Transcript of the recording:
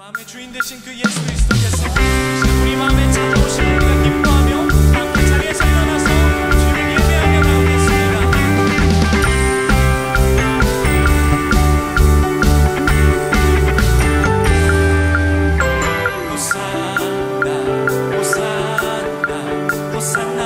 마음의 주인 되신 그 예수 그리스도께서 우리 마음에 찾아오신 우리가 기뻐하며 함께 자리에서 일어나서 주님 예배하며 나오겠습니다. 호산나 호산나 호산나